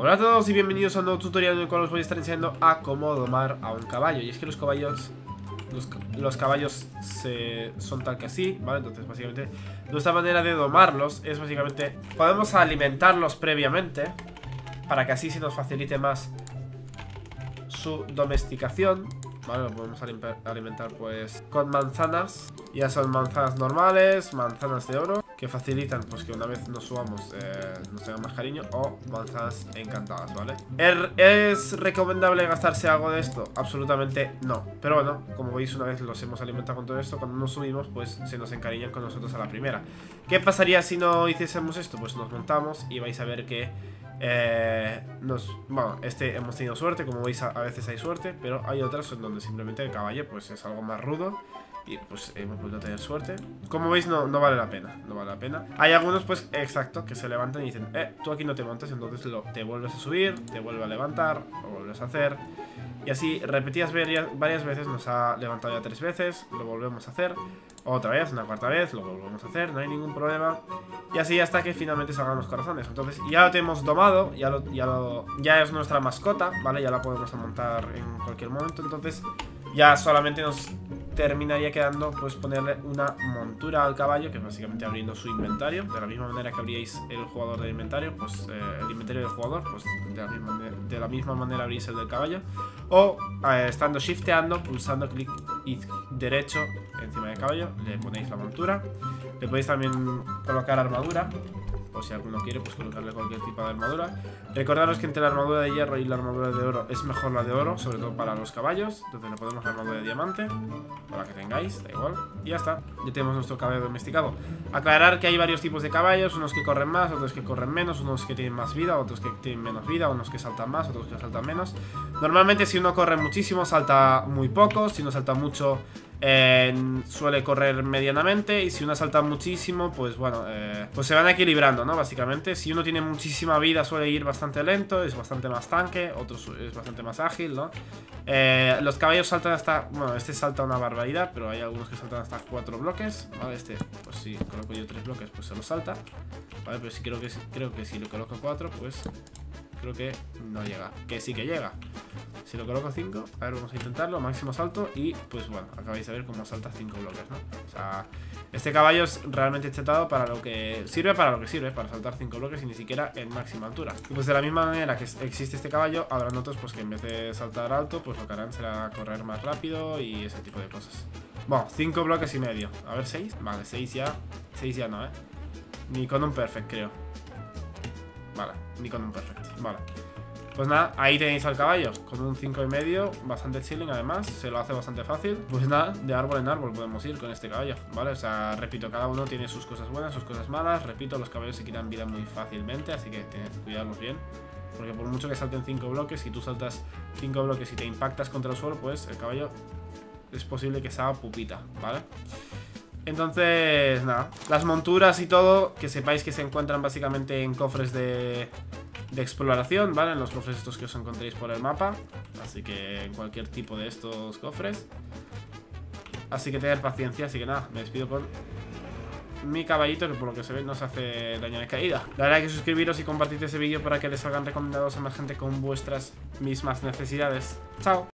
Hola a todos y bienvenidos a un nuevo tutorial en el cual os voy a estar enseñando a cómo domar a un caballo Y es que los caballos los, los caballos se, son tal que así, ¿vale? Entonces básicamente nuestra manera de domarlos es básicamente Podemos alimentarlos previamente Para que así se nos facilite más su domesticación ¿Vale? Lo podemos alimentar pues con manzanas Ya son manzanas normales, manzanas de oro que facilitan pues que una vez nos subamos eh, nos tenga más cariño o manzanas encantadas, ¿vale? ¿Er, ¿Es recomendable gastarse algo de esto? Absolutamente no. Pero bueno, como veis una vez los hemos alimentado con todo esto, cuando nos subimos pues se nos encariñan con nosotros a la primera. ¿Qué pasaría si no hiciésemos esto? Pues nos montamos y vais a ver que eh, nos, bueno, este hemos tenido suerte, como veis a, a veces hay suerte, pero hay otras en donde simplemente el caballo pues es algo más rudo y pues hemos vuelto a tener suerte. Como veis no, no vale la pena No vale la pena. Hay algunos pues exacto que se levantan y dicen Eh, tú aquí no te montas Entonces lo, te vuelves a subir Te vuelve a levantar Lo vuelves a hacer Y así repetidas varias, veces Nos ha levantado ya tres veces Lo volvemos a hacer Otra vez, una cuarta vez Lo volvemos a hacer No hay ningún problema. Y así hasta que finalmente salgan los corazones. Entonces ya lo tenemos domado ya, lo, ya es nuestra mascota ¿Vale? Ya la podemos montar en cualquier momento. Entonces ya solamente nos terminaría quedando pues ponerle una montura al caballo, que es básicamente abriendo su inventario, de la misma manera que abríais el jugador del inventario, pues eh, el inventario del jugador, pues de la, misma, de la misma manera abrís el del caballo, o eh, estando shifteando, pulsando clic derecho encima del caballo, le ponéis la montura, le podéis también colocar armadura, o si alguno quiere, pues colocarle cualquier tipo de armadura. Recordaros que entre la armadura de hierro y la armadura de oro es mejor la de oro, sobre todo para los caballos. Entonces le ponemos la armadura de diamante, para que tengáis, da igual. Y ya está, ya tenemos nuestro caballo domesticado. Aclarar que hay varios tipos de caballos, unos que corren más, otros que corren menos, unos que tienen más vida, otros que tienen menos vida, unos que saltan más, otros que saltan menos. Normalmente si uno corre muchísimo, salta muy poco, si no salta mucho, eh, suele correr medianamente y si uno salta muchísimo, pues bueno, eh, pues se van equilibrando, ¿no? Básicamente, si uno tiene muchísima vida suele ir bastante lento, es bastante más tanque, otro es bastante más ágil, ¿no? Eh, los caballos saltan hasta, bueno, este salta una barbaridad, pero hay algunos que saltan hasta cuatro bloques, ¿vale? Este, pues si coloco yo tres bloques, pues se lo salta, ¿vale? Pero si creo que, creo que si lo coloco cuatro, pues creo que no llega, que sí que llega. Si lo coloco 5, a ver, vamos a intentarlo, máximo salto y pues bueno, acabáis de ver cómo salta 5 bloques, ¿no? O sea, este caballo es realmente chetado para lo que sirve, para lo que sirve, para saltar 5 bloques y ni siquiera en máxima altura. Y pues de la misma manera que existe este caballo, habrán otros pues que en vez de saltar alto, pues lo que harán será correr más rápido y ese tipo de cosas. Bueno, 5 bloques y medio. A ver, 6. Vale, 6 ya. 6 ya no, ¿eh? Ni con un perfect, creo. Vale, ni con un perfect. Vale. Pues nada, ahí tenéis al caballo Con un 5 y medio, bastante chilling además Se lo hace bastante fácil Pues nada, de árbol en árbol podemos ir con este caballo ¿Vale? O sea, repito, cada uno tiene sus cosas buenas Sus cosas malas, repito, los caballos se quitan vida muy fácilmente Así que tened que cuidarlos bien Porque por mucho que salten 5 bloques Si tú saltas 5 bloques y te impactas contra el suelo Pues el caballo es posible que sea pupita, ¿vale? Entonces, nada, las monturas y todo, que sepáis que se encuentran básicamente en cofres de, exploración, ¿vale? En los cofres estos que os encontréis por el mapa. Así que en cualquier tipo de estos cofres. Así que tener paciencia, así que nada, me despido con mi caballito, que por lo que se ve no se hace daño de caída. La verdad que suscribiros y compartir ese vídeo para que les hagan recomendados a más gente con vuestras mismas necesidades. ¡Chao!